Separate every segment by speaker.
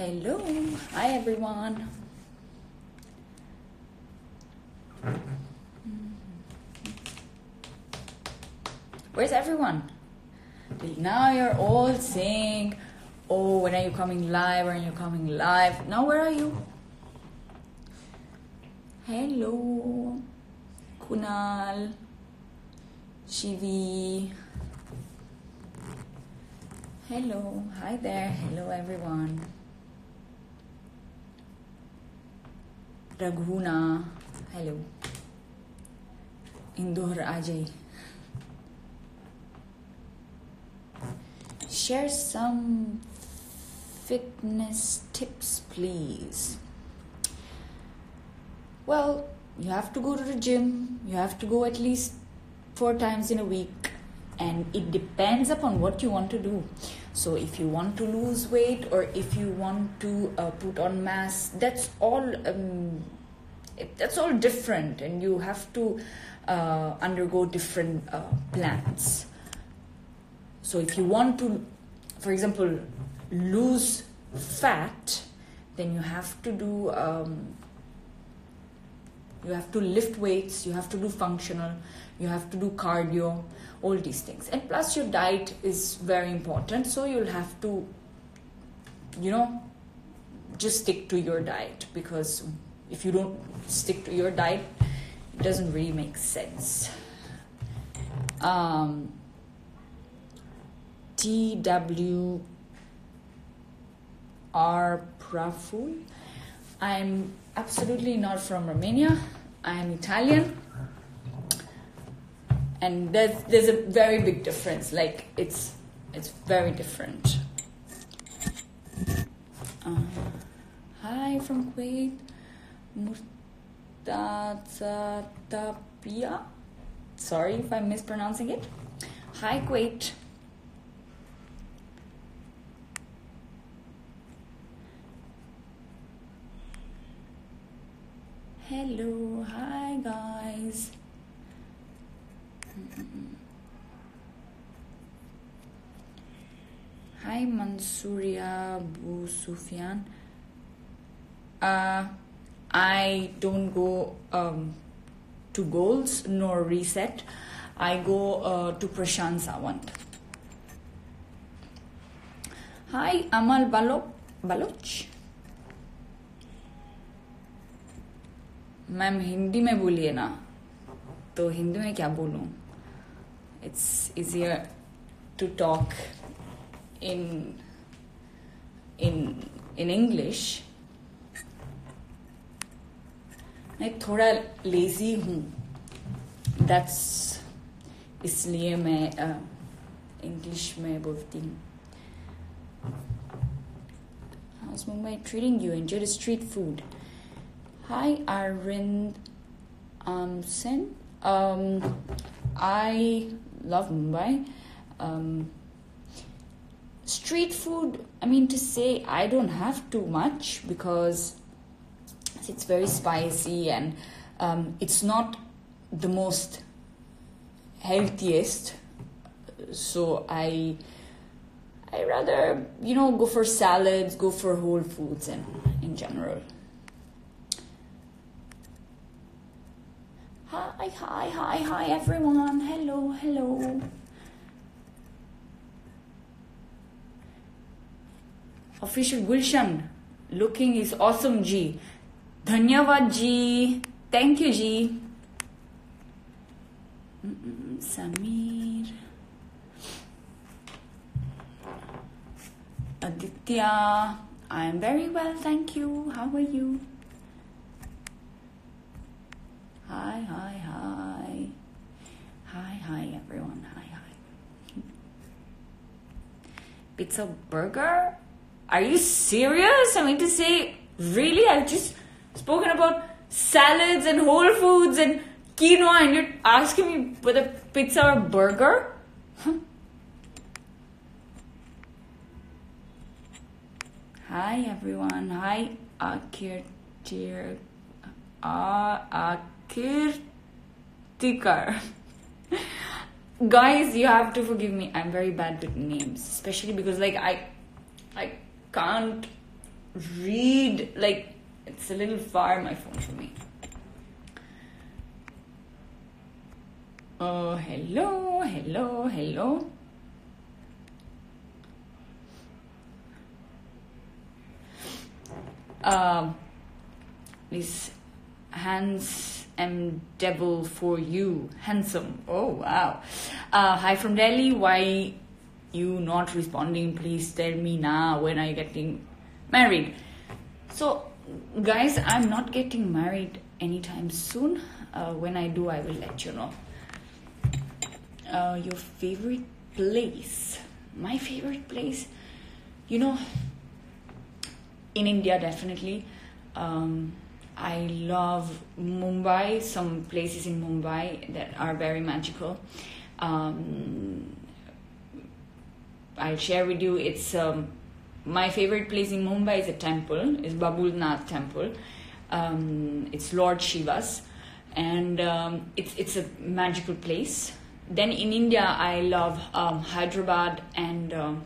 Speaker 1: Hello. Hi, everyone. Mm-hmm. Where's everyone? Now you're all saying, Oh, when are you coming live? When are you coming live? Now, where are you? Hello. Kunal. Shivi. Hello. Hi there. Hello, everyone. Raghuna. Hello. Indore Ajay. Share some fitness tips, please. Well, you have to go to the gym. You have to go at least four times in a week. And it depends upon what you want to do. So, if you want to lose weight or if you want to uh, put on mass, that's all. Um, it, that's all different, and you have to uh, undergo different uh, plans. So, if you want to, for example, lose fat, then you have to do. Um, you have to lift weights. You have to do functional. You have to do cardio. All these things, and plus your diet is very important. So you'll have to, you know, just stick to your diet because if you don't stick to your diet, it doesn't really make sense. Um, TW R Praful. I'm absolutely not from Romania. I'm Italian. And there's there's a very big difference. Like it's it's very different. Uh, hi from Kuwait. Murtaza Tapia. Sorry if I'm mispronouncing it. Hi Kuwait. Hello, hi guys. Hi Mansuria Abu Sufyan. Uh, I don't go um, to goals nor reset. I go uh, to Prashant Sawant. Hi Amal Balo- Baloch. Ma'am Hindi में बोलिए ना तो हिंदी में क्या बोलूं it's easier to talk in in in English मैं थोड़ा lazy हूँ दैट्स इसलिए मैं इंग्लिश uh, में बोलती हूँ How's Mumbai treating you? Enjoy the street food. Hi, Arvind Amsen. Um, I love Mumbai. Um, street food, I mean, to say I don't have too much because it's very spicy and um, it's not the most healthiest. So I. I rather, you know, go for salads, go for whole foods, and in general. Hi, hi, hi, hi, everyone. Hello, hello. Official Gulshan looking is awesome, G. Dhanyavad, G. Thank you. Mm-mm, Samir. Aditya. I am very well, thank you. How are you? Hi, hi, hi. Hi, hi, everyone. Hi, hi. Pizza burger? Are you serious? I mean to say, really? I've just spoken about salads and whole foods and quinoa, and you're asking me whether pizza or burger? Hi, everyone. Hi, Akir. Uh, Kirtikar. Guys, you have to forgive me. I'm very bad with names, especially because like I I can't read like it's a little far my phone from me. Oh, hello, hello, hello. Um, this hands and devil for you, handsome. Oh wow. Uh, hi from Delhi. Why you not responding? Please tell me now when are you getting married? So, guys, I'm not getting married anytime soon. Uh, when I do, I will let you know. Uh, your favorite place? My favorite place? You know, in India, definitely. Um, I love Mumbai, some places in Mumbai that are very magical. Um, I'll share with you, it's um, my favorite place in Mumbai is a temple, is Babulnath temple. Um, it's Lord Shiva's, and um, it's it's a magical place. Then in India, I love um, Hyderabad and um,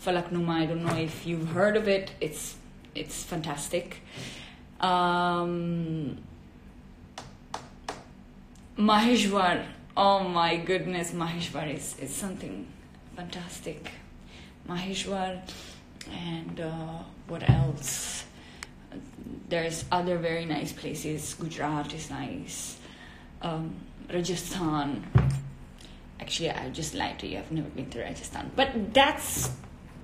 Speaker 1: Falaknuma. I don't know if you've heard of it. It's it's fantastic. Um, Maheshwar. Oh my goodness, Maheshwar is, is something fantastic. Maheshwar and uh, what else? There's other very nice places. Gujarat is nice. Um, Rajasthan. Actually, I just lied to you. I've never been to Rajasthan, but that's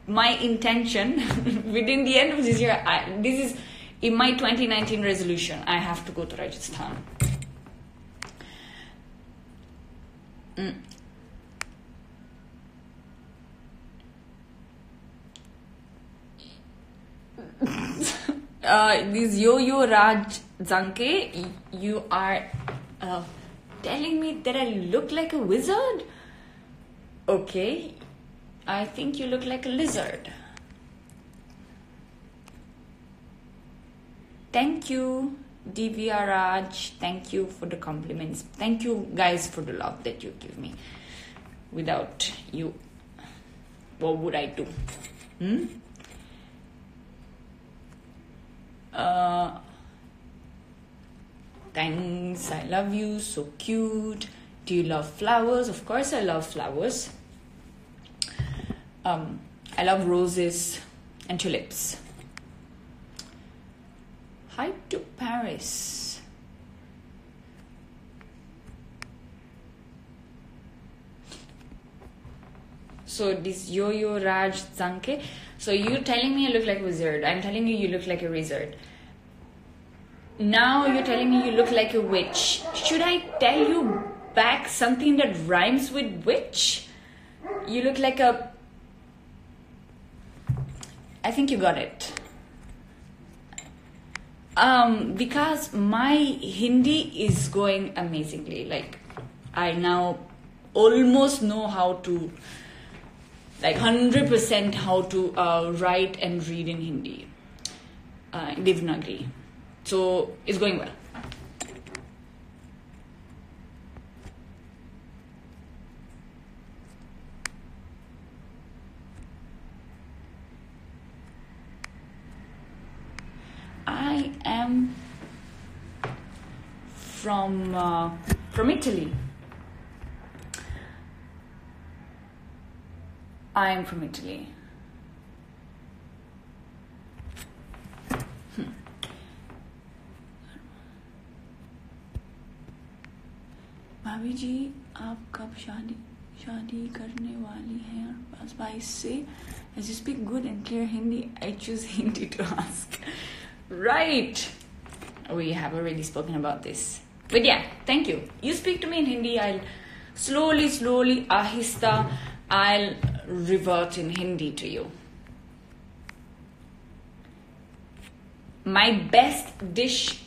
Speaker 1: my intention. Within the end of this year, I, this is in my 2019 resolution. I have to go to Rajasthan. Mm. uh, this Yo-Yo Raj Zanke, you are uh, telling me that I look like a wizard? Okay, I think you look like a lizard. Thank you, Divya Raj. Thank you for the compliments. Thank you, guys, for the love that you give me. Without you, what would I do? Hmm? Uh, thanks, I love you, so cute. Do you love flowers? Of course, I love flowers. Um, I love roses and tulips. Hi to Paris. So this Yo-Yo Raj Zanke. So you telling me I look like a wizard. I'm telling you you look like a wizard. Now you're telling me you look like a witch. Should I tell you back something that rhymes with witch? You look like a. I think you got it. Um, because my Hindi is going amazingly. Like, I now almost know how to, like, 100% how to uh, write and read in Hindi, uh, Devanagari. So, it's going well. I am from uh, from Italy. I am from Italy. Hmm. भाभी जी आप कब शादी शादी करने वाली हैं बस बाईस से as you speak good and clear Hindi I choose Hindi to ask right we have already spoken about this but yeah thank you you speak to me in Hindi I'll slowly slowly ahista I'll revert in Hindi to you. My best dish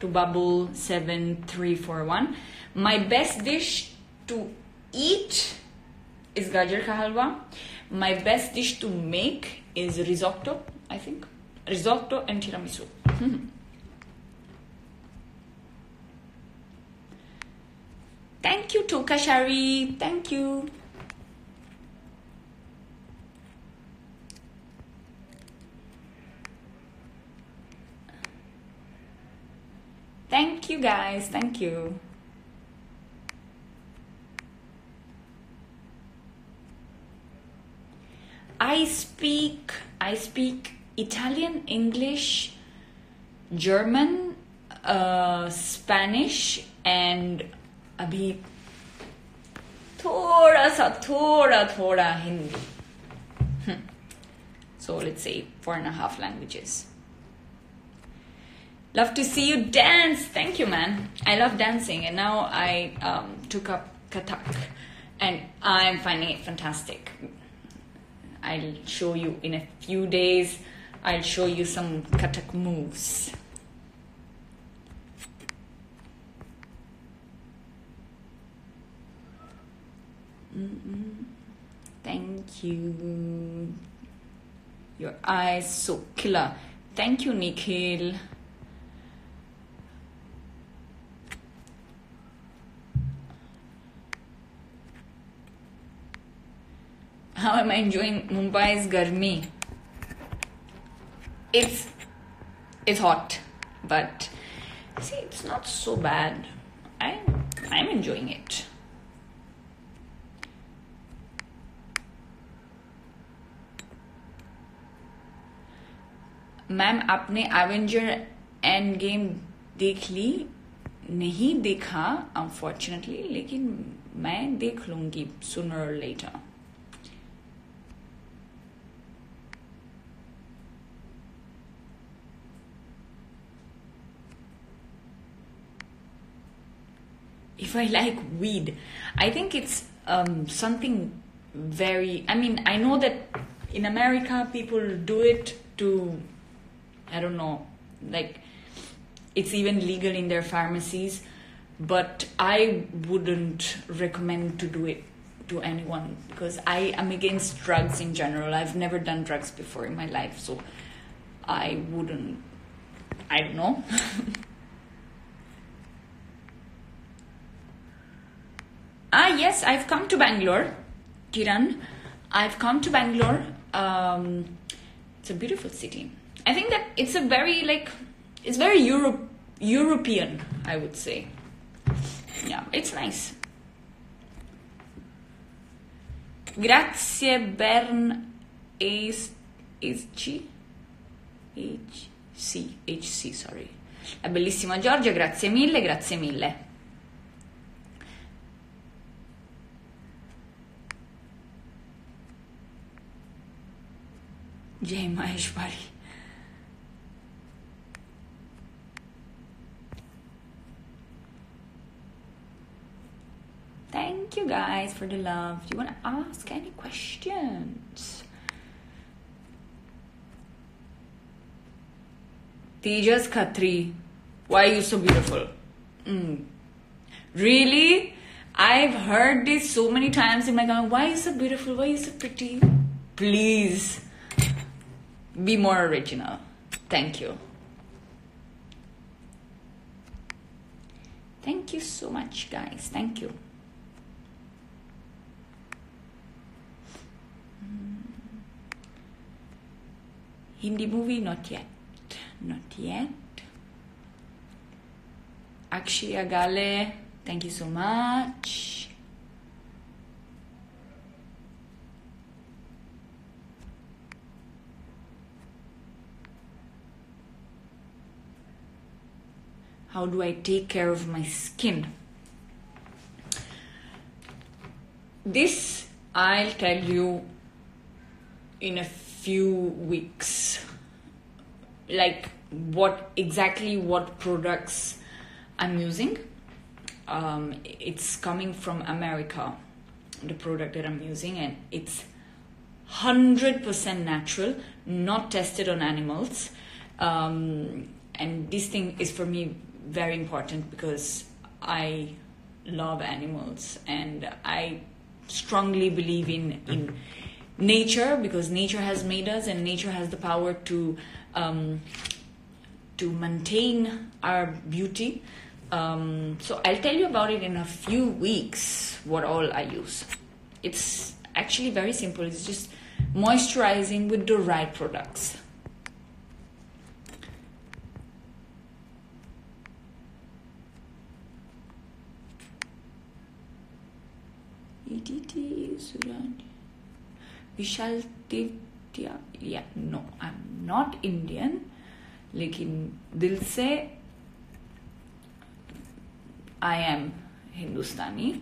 Speaker 1: to bubble 7341 my best dish to eat is gajar ka halwa. My best dish to make is risotto i think. Risotto and tiramisu. Thank you tokashari thank you Thank you guys. Thank you. I speak I speak Italian, English, German, uh, Spanish, and अभी थोड़ा सा थोड़ा थोड़ा Hindi. Hmm. So let's say four and a half languages. Love to see you dance. Thank you, man. I love dancing, and now I um, took up Kathak, and I'm finding it fantastic. I'll show you in a few days. I'll show you some Kathak moves. Mm-mm. Thank you. Your eyes so killer. Thank you, Nikhil. How am I enjoying Mumbai's garmi? It's it's hot, but see, it's not so bad. I I'm enjoying it. Ma'am आपने Avenger Endgame देख ली नहीं देखा unfortunately लेकिन मैं देख लूँगी sooner later if I like weed, I think it's um, something very. I mean, I know that in America people do it to, I don't know, like it's even legal in their pharmacies, but I wouldn't recommend to do it to anyone because I am against drugs in general. I've never done drugs before in my life, so I wouldn't. I don't know. Ah, yes, I've come to Bangalore, Kiran. I've come to Bangalore. Um, it's a beautiful city. I think that it's a very like it's very Europe European, I would say. Yeah, it's nice. Grazie Bern H H H C H C sorry. La bellissima Giorgia, grazie mille, grazie mille. Jai Maheshwari. Thank you guys for the love. Do you want to ask any questions? Tejas Khatri, why are you so beautiful? Mm. Really? I've heard this so many times in my comment. Why are you so beautiful? Why are you so pretty? Please be more original. Thank you. Thank you so much, guys. Thank you. Hmm. Hindi movie? Not yet. Not yet. Akshay Agale, thank you so much. How do I take care of my skin? This I'll tell you in a few weeks. Like what exactly what products I'm using. Um, it's coming from America, the product that I'm using, and it's 100% natural, not tested on animals. Um, and this thing is for me very important because I love animals and I strongly believe in in nature because nature has made us and nature has the power to um, to maintain our beauty. Um, so I'll tell you about it in a few weeks. What all I use. It's actually very simple. It's just moisturizing with the right products. ETT Surani. Vishal Tirtia. Yeah, no, I'm not Indian. लेकिन दिल से I am Hindustani,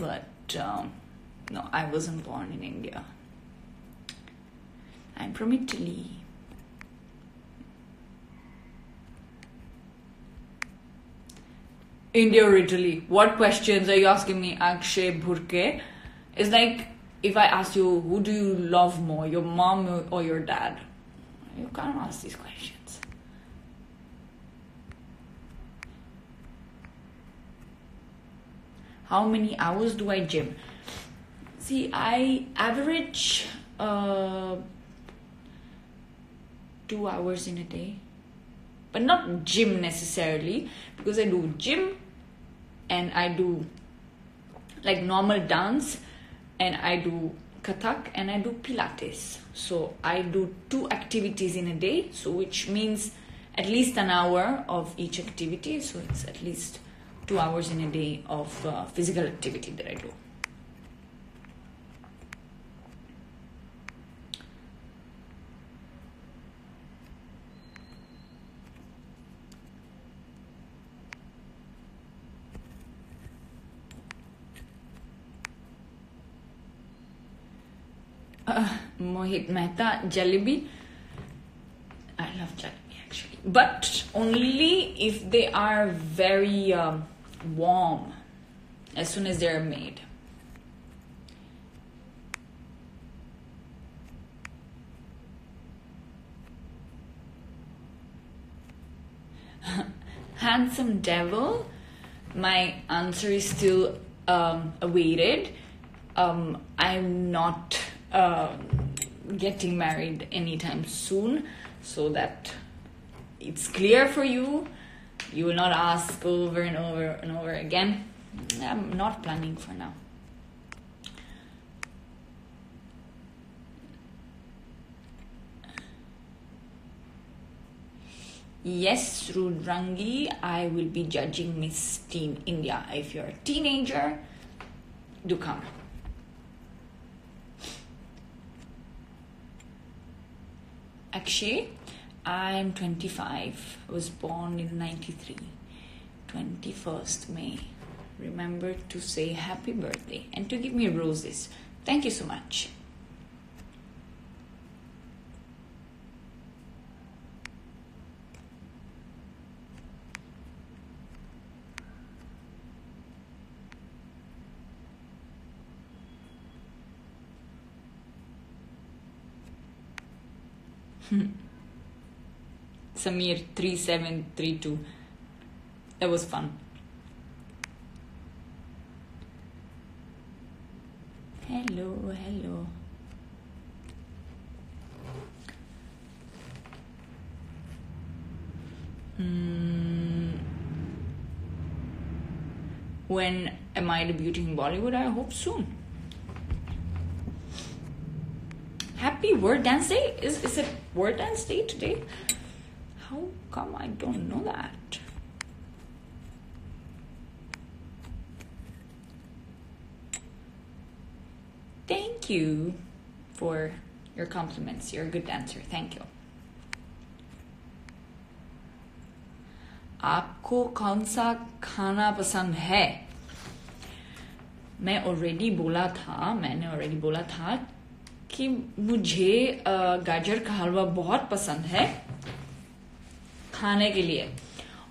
Speaker 1: but um, no, I wasn't born in India. I'm from Italy. India or Italy? What questions are you asking me, Akshay Bhurke? It's like if I ask you, who do you love more, your mom or your dad? You can't ask these questions. How many hours do I gym? See, I average uh, two hours in a day but not gym necessarily because I do gym and I do like normal dance and I do kathak and I do pilates. So I do two activities in a day, so which means at least an hour of each activity. So it's at least two hours in a day of uh, physical activity that I do. Uh, Mohit Mehta, jalebi. I love jalebi actually, but only if they are very um, warm as soon as they're made. Handsome devil. My answer is still um, awaited. Um, I'm not um, getting married anytime soon so that it's clear for you. You will not ask over and over and over again. I'm not planning for now. Yes rudrangi i will be judging miss teen india. If you're a teenager do come Akshay, I'm 25. I was born in 93. 21st May. Remember to say happy birthday and to give me roses. Thank you so much. Samir 3732. That was fun. Hello, hello. Mm. When am I debuting in Bollywood? I hope soon. Happy World Dance Day? Is, is it World Dance Day today? How come I don't know that? Thank you for your compliments. You're a good dancer. Thank you. आपको कौन सा खाना पसंद है मैं already बोला था मैंने ऑलरेडी बोला था कि मुझे गाजर का हलवा बहुत पसंद है खाने के लिए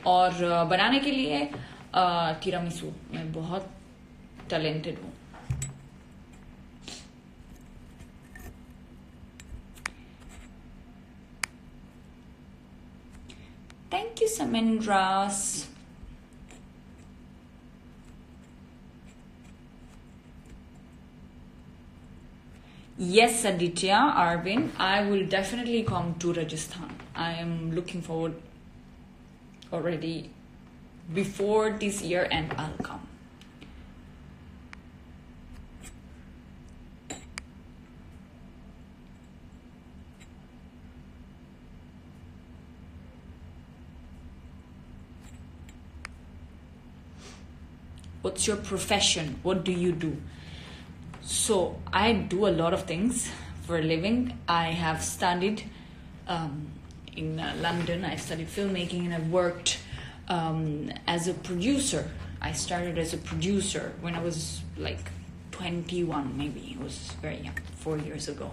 Speaker 1: और बनाने के लिए तिरामिसू मैं बहुत टैलेंटेड हूँ Thank you, Samindras. Yes, Aditya, Arvin, I will definitely come to Rajasthan. I am looking forward already before this year and I'll come. What's your profession? What do you do? So I do a lot of things for a living. I have studied um, in uh, London. I studied filmmaking and I've worked um, as a producer. I started as a producer when I was like 21, maybe. It was very young, four years ago.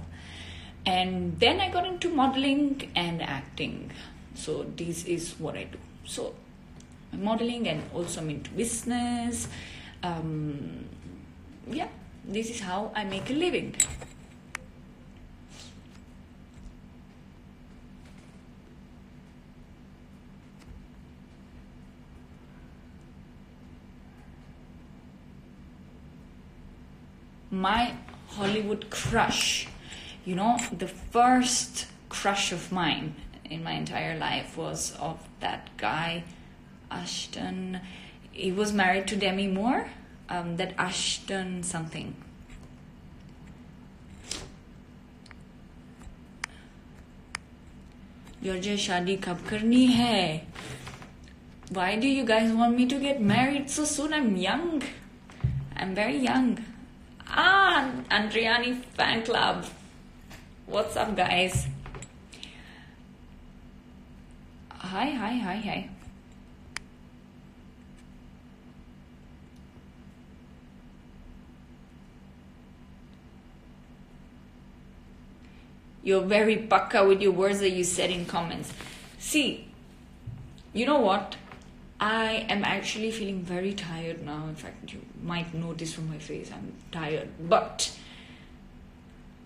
Speaker 1: And then I got into modeling and acting. So this is what I do. So modeling and also I'm into business. Um, yeah, this is how I make a living. My Hollywood crush, you know, the first crush of mine in my entire life was of that guy, Ashton. He was married to Demi Moore um, that Ashton something. Giorgia shadi kab karni hai? Why do you guys want me to get married so soon? I'm young. I'm very young. Ah, Andriani fan club. What's up, guys? Hi, hi, hi, hi. You're very paka with your words that you said in comments. See, you know what? I am actually feeling very tired now. In fact, you might notice from my face I'm tired. But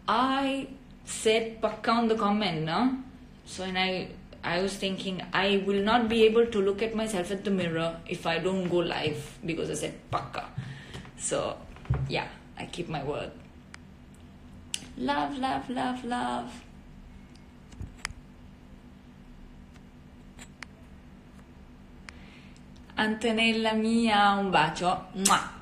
Speaker 1: I said pakka on the comment, no? So and I I was thinking I will not be able to look at myself at the mirror if I don't go live because I said pakka. So yeah, I keep my word. Love, love, love, love. Antonella mia, un bacio. Mua.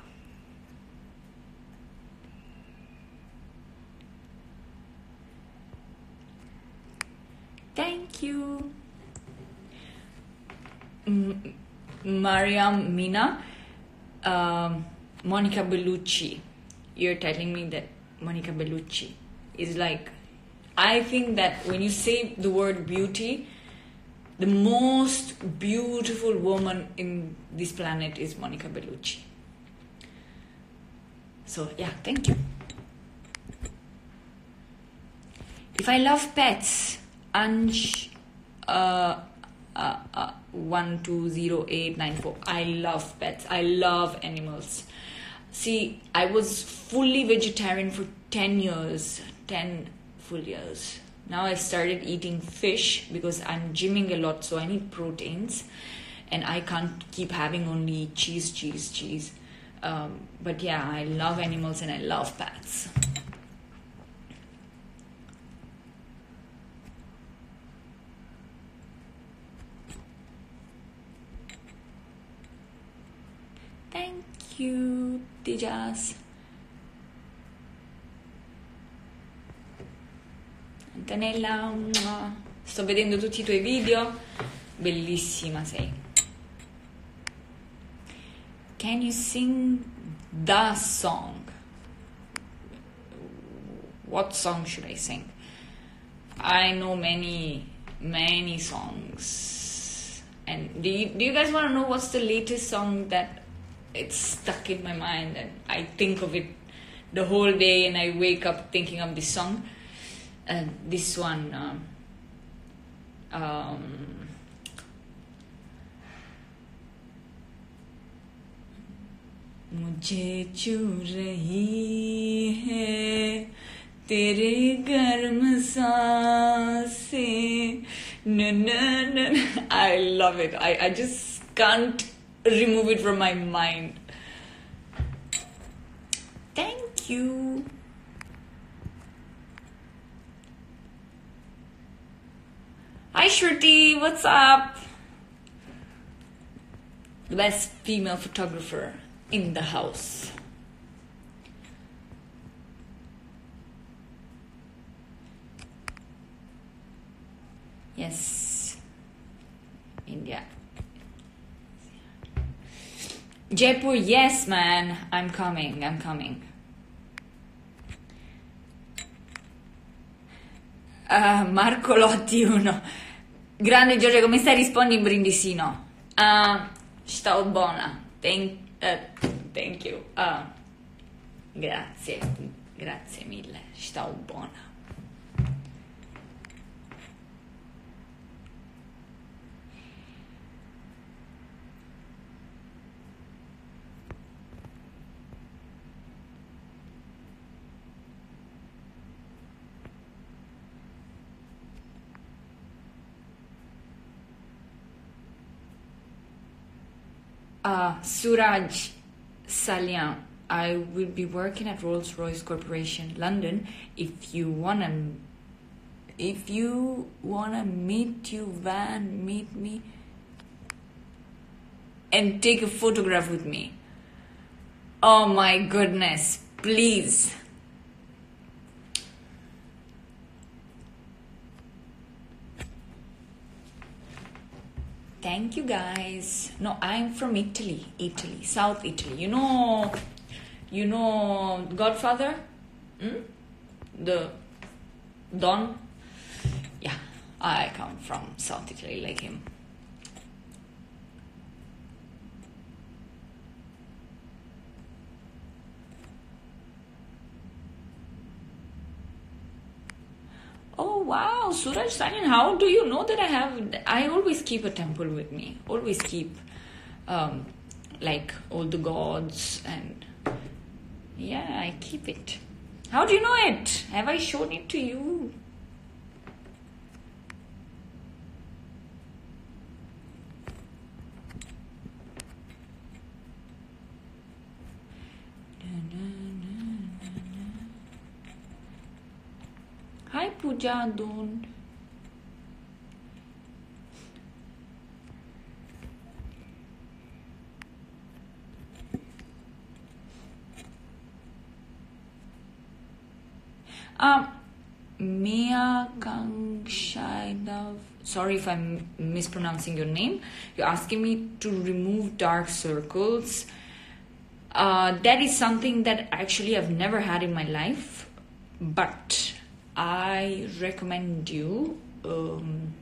Speaker 1: Thank you. M- Mariam Mina, um, Monica Bellucci. You're telling me that Monica Bellucci is like I think that when you say the word beauty, the most beautiful woman in this planet is Monica Bellucci. So, yeah, thank you. If I love pets, Ansh uh, uh, uh, 120894, I love pets. I love animals. See, I was fully vegetarian for 10 years, 10 full years. Now I started eating fish because I'm gymming a lot, so I need proteins, and I can't keep having only cheese, cheese, cheese. Um, but yeah, I love animals and I love pets. Thank you, Tijas. Antonella, sto vedendo tutti i tuoi video, bellissima sei. Can you sing the song? What song should I sing? I know many, many songs. And do you, do you guys want to know what's the latest song that it's stuck in my mind and I think of it the whole day and I wake up thinking of this song? and this one um, um, मुझे चू रही है तेरे गर्म सांसें no, no, no. I love it. I, I just can't remove it from my mind. Thank you. Hi Shruti, what's up? The best female photographer in the house. Yes, India. Jaipur, yes, man, I'm coming, I'm coming. Uh, Marco Lotti 1. Grande Giorgia, come stai? Rispondi in brindisino. Uh, stavo buona. Thank, uh, thank you. Uh, grazie, grazie mille. Stavo buona. Uh, Suraj Salian, I will be working at Rolls Royce Corporation, London. If you wanna, if you wanna meet you, Van, meet me, and take a photograph with me. Oh my goodness, please. Thank you guys. No, I'm from Italy, Italy, South Italy. You know, you know Godfather? Hmm? The Don? Yeah, I come from South Italy like him. Oh wow, Suraj Sanin, how do you know that I have? I always keep a temple with me. Always keep, um, like all the gods and yeah, I keep it. How do you know it? Have I shown it to you? Don. Um, Mia Kangshaidov. Sorry if I'm mispronouncing your name. You're asking me to remove dark circles. Uh, that is something that actually I've never had in my life, but I recommend you um,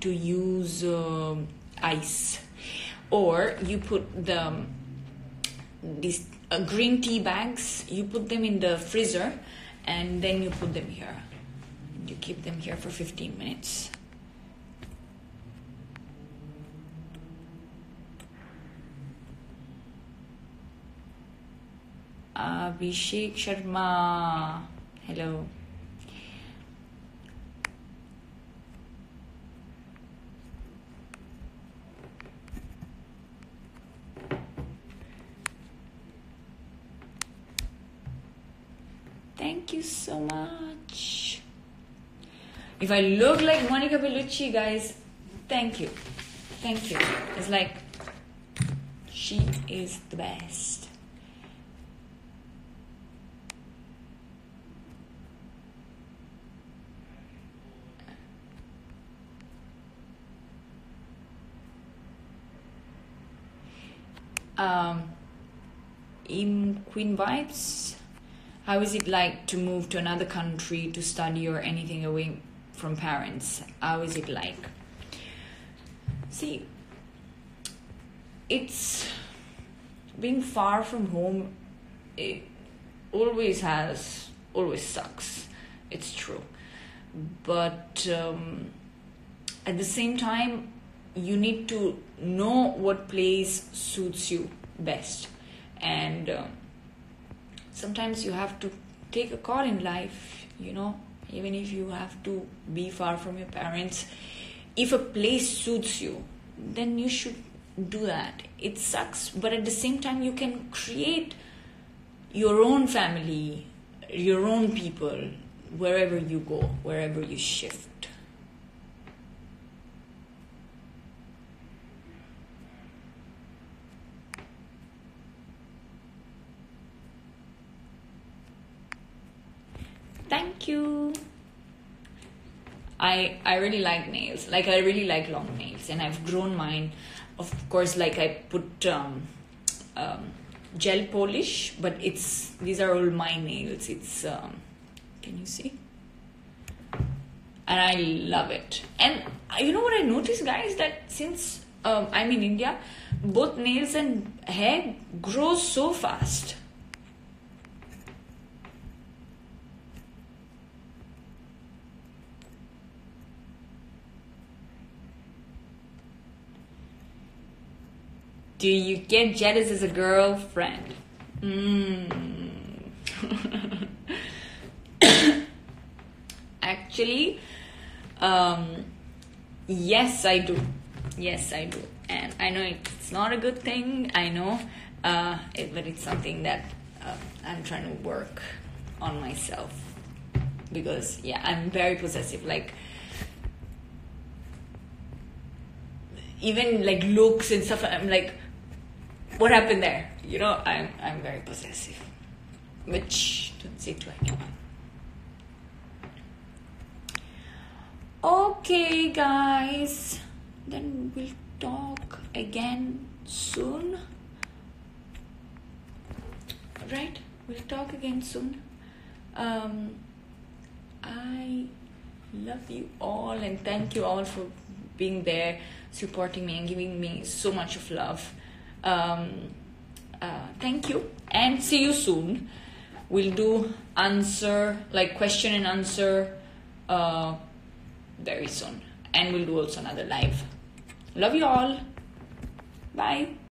Speaker 1: to use uh, ice, or you put the these uh, green tea bags. You put them in the freezer, and then you put them here. You keep them here for 15 minutes. Abhishek Sharma. Hello. Thank you so much. If I look like Monica Bellucci, guys, thank you. Thank you. It's like she is the best. Um, in Queen Vibes, how is it like to move to another country to study or anything away from parents? How is it like? See, it's being far from home, it always has, always sucks. It's true. But um, at the same time, you need to know what place suits you best. And um, sometimes you have to take a call in life, you know, even if you have to be far from your parents. If a place suits you, then you should do that. It sucks, but at the same time, you can create your own family, your own people, wherever you go, wherever you shift. Thank you. I I really like nails. Like I really like long nails, and I've grown mine. Of course, like I put um, um, gel polish, but it's these are all my nails. It's um, can you see? and I love it. And uh, you know what I noticed, guys, that since um, I'm in India, both nails and hair grow so fast. Do you get jealous as a girlfriend? Mm. Actually, um, yes, I do. Yes, I do. And I know it's not a good thing, I know, uh, it, but it's something that uh, I'm trying to work on myself. Because, yeah, I'm very possessive. Like, even like looks and stuff, I'm like, what happened there? You know, I'm I'm very possessive, which don't say to anyone. Okay, guys, then we'll talk again soon. Right? We'll talk again soon. Um, I love you all and thank you all for being there, supporting me, and giving me so much of love. Um, uh, thank you and see you soon. We'll do answer, like question and answer uh, very soon. And we'll do also another live. Love you all. Bye.